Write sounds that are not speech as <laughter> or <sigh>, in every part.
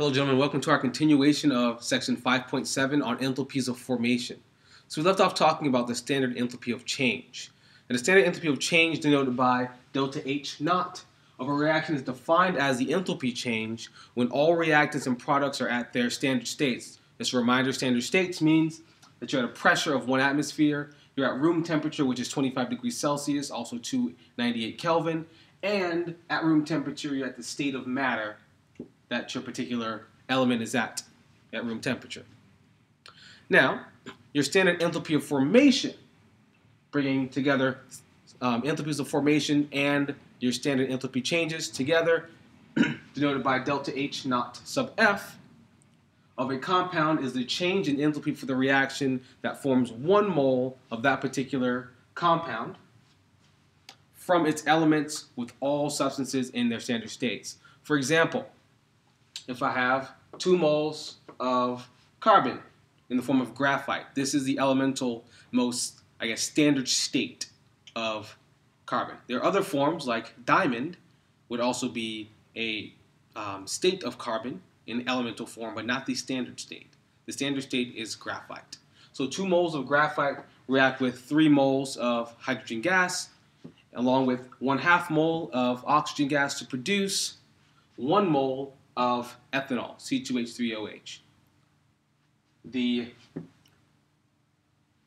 Hello, gentlemen. Welcome to our continuation of section 5.7 on enthalpies of formation. So we left off talking about the standard enthalpy of change. And the standard enthalpy of change denoted by delta H naught of a reaction is defined as the enthalpy change when all reactants and products are at their standard states. A reminder, standard states means that you're at a pressure of one atmosphere, you're at room temperature, which is 25 degrees Celsius, also 298 Kelvin, and at room temperature, you're at the state of matter, that your particular element is at, at room temperature. Now, your standard enthalpy of formation, bringing together um, enthalpies of formation and your standard enthalpy changes together, <clears throat> denoted by delta H naught sub F, of a compound is the change in enthalpy for the reaction that forms one mole of that particular compound from its elements with all substances in their standard states. For example, if I have two moles of carbon in the form of graphite. This is the elemental most, I guess, standard state of carbon. There are other forms like diamond would also be a um, state of carbon in elemental form, but not the standard state. The standard state is graphite. So two moles of graphite react with three moles of hydrogen gas, along with one half mole of oxygen gas to produce one mole of ethanol, C2H3OH. The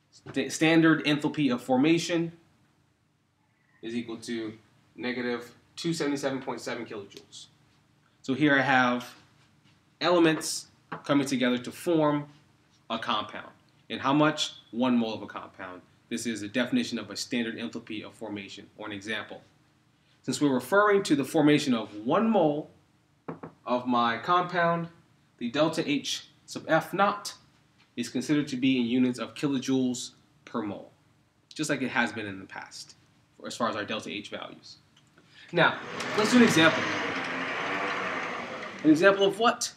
st standard enthalpy of formation is equal to negative 277.7 kilojoules. So here I have elements coming together to form a compound. And how much? One mole of a compound. This is a definition of a standard enthalpy of formation, or an example. Since we're referring to the formation of one mole of my compound, the delta H sub F naught is considered to be in units of kilojoules per mole, just like it has been in the past, as far as our delta H values. Now, let's do an example. An example of what?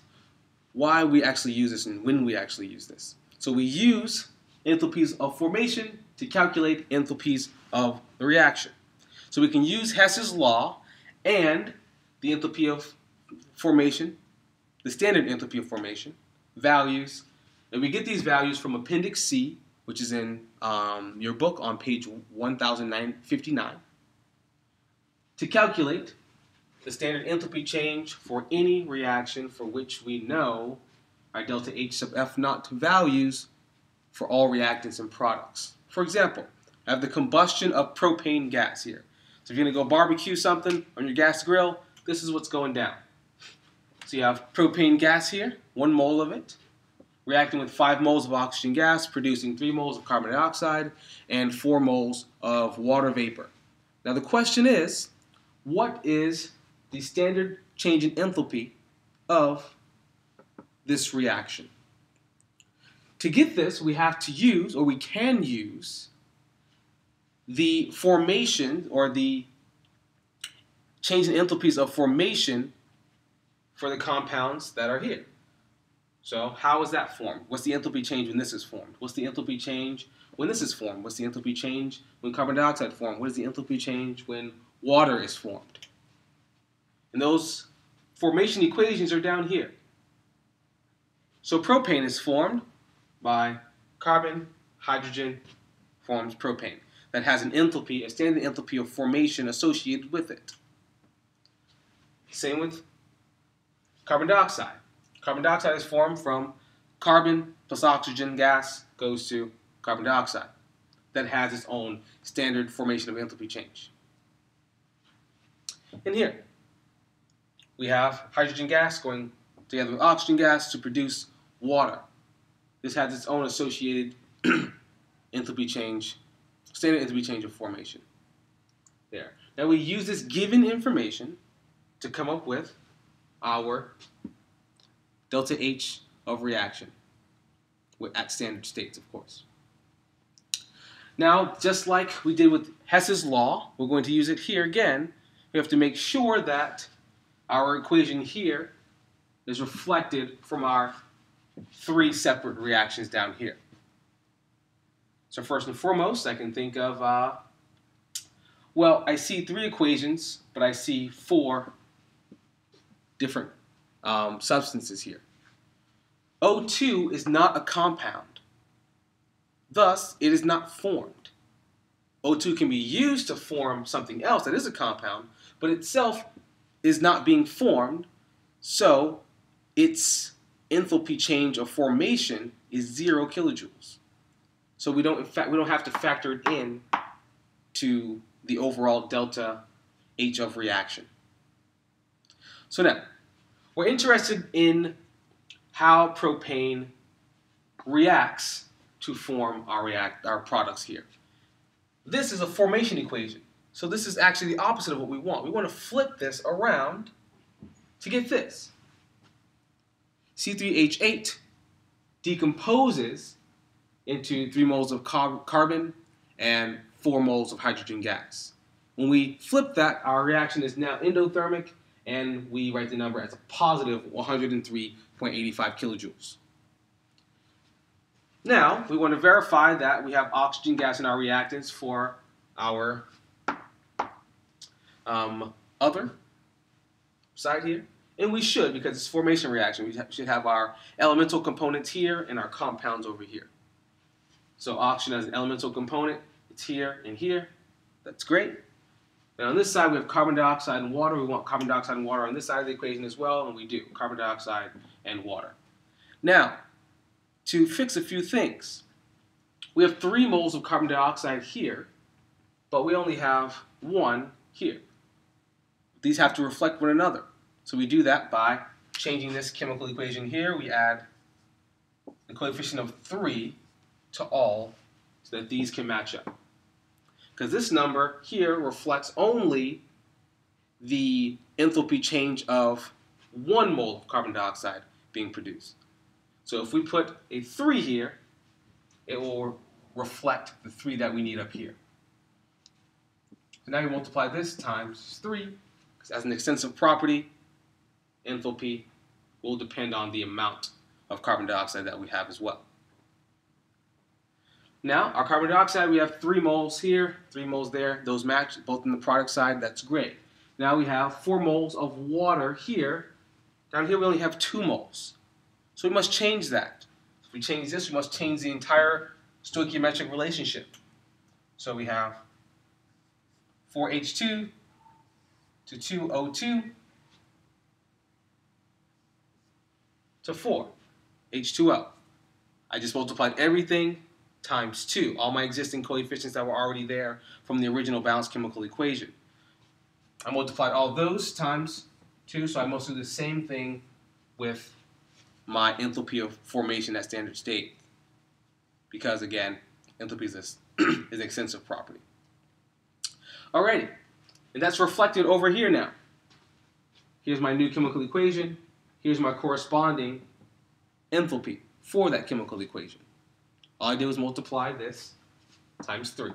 Why we actually use this and when we actually use this. So we use enthalpies of formation to calculate enthalpies of the reaction. So we can use Hess's law and the enthalpy of formation, the standard enthalpy of formation, values, and we get these values from Appendix C, which is in um, your book on page 1059, to calculate the standard enthalpy change for any reaction for which we know our delta H sub F naught values for all reactants and products. For example, I have the combustion of propane gas here. So if you're going to go barbecue something on your gas grill, this is what's going down. So you have propane gas here, one mole of it, reacting with 5 moles of oxygen gas, producing 3 moles of carbon dioxide and 4 moles of water vapor. Now the question is, what is the standard change in enthalpy of this reaction? To get this, we have to use, or we can use, the formation or the change in enthalpies of formation for the compounds that are here. So how is that formed? What's the enthalpy change when this is formed? What's the enthalpy change when this is formed? What's the enthalpy change when carbon dioxide formed? What is the enthalpy change when water is formed? And those formation equations are down here. So propane is formed by carbon, hydrogen forms propane. That has an enthalpy, a standard enthalpy of formation associated with it. Same with Carbon dioxide. Carbon dioxide is formed from carbon plus oxygen gas goes to carbon dioxide. That has its own standard formation of enthalpy change. And here, we have hydrogen gas going together with oxygen gas to produce water. This has its own associated <clears throat> enthalpy change, standard enthalpy change of formation. There. Now we use this given information to come up with our delta H of reaction at standard states, of course. Now, just like we did with Hess's law, we're going to use it here again. We have to make sure that our equation here is reflected from our three separate reactions down here. So first and foremost, I can think of, uh, well, I see three equations, but I see four different um, substances here. O2 is not a compound. Thus, it is not formed. O2 can be used to form something else that is a compound, but itself is not being formed, so its enthalpy change of formation is zero kilojoules. So we don't, in fact, we don't have to factor it in to the overall delta H of reaction. So now, we're interested in how propane reacts to form our, react, our products here. This is a formation equation. So this is actually the opposite of what we want. We want to flip this around to get this. C3H8 decomposes into 3 moles of carbon and 4 moles of hydrogen gas. When we flip that, our reaction is now endothermic, and we write the number as a positive 103.85 kilojoules. Now, we want to verify that we have oxygen gas in our reactants for our um, other side here. And we should, because it's formation reaction. We should have our elemental components here and our compounds over here. So oxygen as an elemental component, it's here and here. That's great. And on this side, we have carbon dioxide and water. We want carbon dioxide and water on this side of the equation as well, and we do, carbon dioxide and water. Now, to fix a few things, we have three moles of carbon dioxide here, but we only have one here. These have to reflect one another. So we do that by changing this chemical equation here. We add the coefficient of 3 to all so that these can match up because this number here reflects only the enthalpy change of one mole of carbon dioxide being produced. So if we put a 3 here, it will reflect the 3 that we need up here. So now you multiply this times 3, because as an extensive property, enthalpy will depend on the amount of carbon dioxide that we have as well. Now, our carbon dioxide, we have three moles here, three moles there. Those match both in the product side. That's great. Now we have four moles of water here. Down here we only have two moles. So we must change that. If we change this, we must change the entire stoichiometric relationship. So we have 4H2 to 2O2 to 4 H2O. I just multiplied everything times 2, all my existing coefficients that were already there from the original balanced chemical equation. I multiplied all those times 2, so I must do the same thing with my enthalpy of formation at standard state. Because again, enthalpy is, <clears throat> is an extensive property. Alrighty, and that's reflected over here now. Here's my new chemical equation. Here's my corresponding enthalpy for that chemical equation. All I did was multiply this times 3.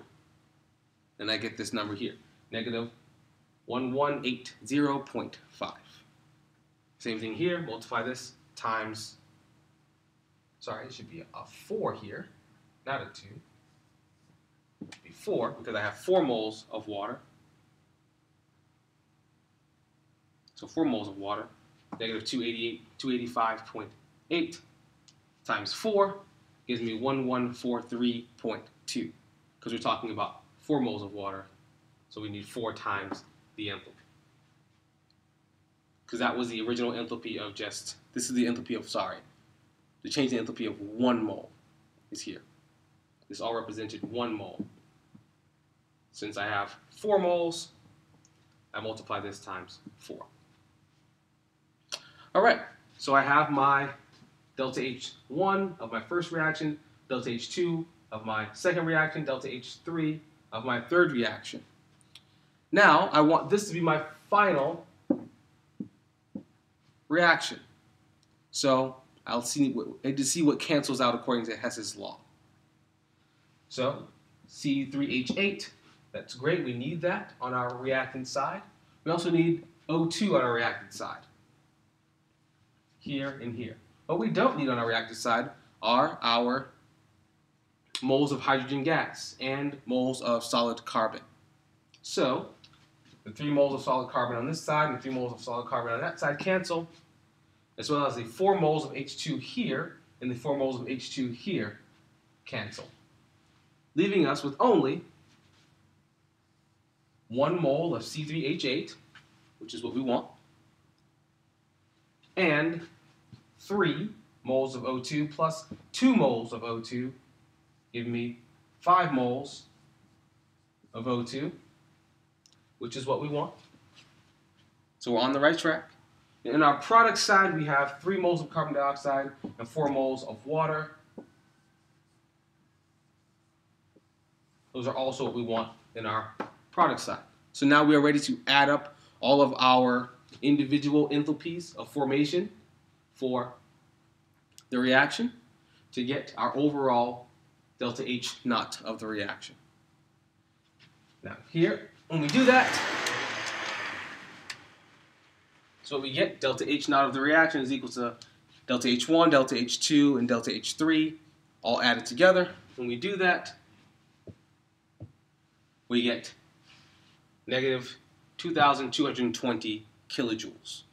And I get this number here, negative 1180.5. Same thing here, multiply this times, sorry, it should be a 4 here, not a 2. Be 4 because I have 4 moles of water. So 4 moles of water, negative 288, 285.8 times 4 gives me 1143.2 because we're talking about 4 moles of water, so we need 4 times the enthalpy. Because that was the original enthalpy of just, this is the enthalpy of, sorry, the change in enthalpy of 1 mole is here. This all represented 1 mole. Since I have 4 moles, I multiply this times 4. All right, so I have my delta H1 of my first reaction, delta H2 of my second reaction, delta H3 of my third reaction. Now, I want this to be my final reaction. So, I'll see, to see what cancels out according to Hess's law. So, C3H8, that's great. We need that on our reactant side. We also need O2 on our reactant side. Here and here. What we don't need on our reactant side are our moles of hydrogen gas and moles of solid carbon. So, the three moles of solid carbon on this side and the three moles of solid carbon on that side cancel. as well as the 4 moles of H2 here and the 4 moles of H2 here cancel, leaving us with only 1 mole of C3H8, which is what we want, and 3 moles of O2 plus 2 moles of O2, giving me 5 moles of O2, which is what we want. So we're on the right track. In our product side, we have 3 moles of carbon dioxide and 4 moles of water. Those are also what we want in our product side. So now we are ready to add up all of our individual enthalpies of formation for the reaction to get our overall delta H naught of the reaction. Now here, when we do that, so we get delta H naught of the reaction is equal to delta H1, delta H2, and delta H3 all added together. When we do that, we get negative 2,220 kilojoules.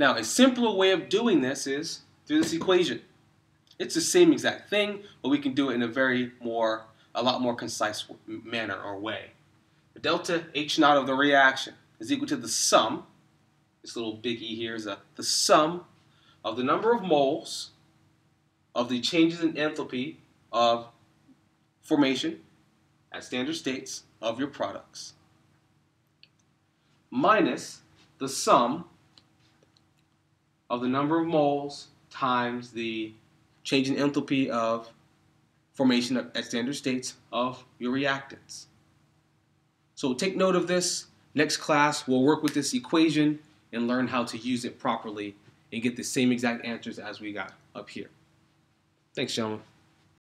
Now, a simpler way of doing this is through this equation. It's the same exact thing, but we can do it in a very more, a lot more concise manner or way. The delta H naught of the reaction is equal to the sum, this little big E here is a, the sum of the number of moles of the changes in enthalpy of formation at standard states of your products minus the sum of the number of moles times the change in enthalpy of formation at standard states of your reactants. So take note of this. Next class, we'll work with this equation and learn how to use it properly and get the same exact answers as we got up here. Thanks, gentlemen.